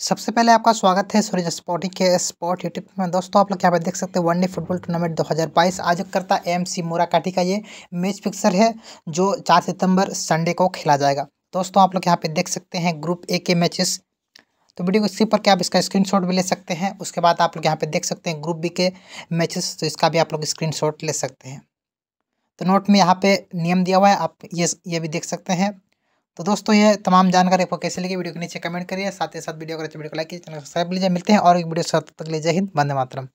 सबसे पहले आपका स्वागत है सूरज स्पोर्टिंग के स्पोर्ट यूट्यूब में दोस्तों, आप लोग यहाँ पे देख सकते हैं? वनडे फुटबॉल टूर्नामेंट 2022 आयोजक करता एम सी मोराकाठी का ये मैच फिक्सर है, जो 4 सितंबर संडे को खेला जाएगा। दोस्तों, आप लोग यहाँ पे देख सकते हैं ग्रुप ए के मैचेस तो वीडियो को स्किप करके आप इसका स्क्रीन भी ले सकते हैं। उसके बाद आप लोग यहाँ पे देख सकते हैं ग्रुप बी के मैचेस तो इसका भी आप लोग स्क्रीन ले सकते हैं। तो नोट में यहाँ पे नियम दिया हुआ है, आप ये ये भी देख सकते हैं। तो दोस्तों, ये तमाम जानकारी आपको कैसे लगी वीडियो के नीचे कमेंट करिए। साथ ही साथ वीडियो को वीडियो को लाइक कीजिए, चैनल सब्सक्राइब लीजिए मिलते हैं और एक वीडियो साथ तक लीजिए हिंद बंदे मातरम।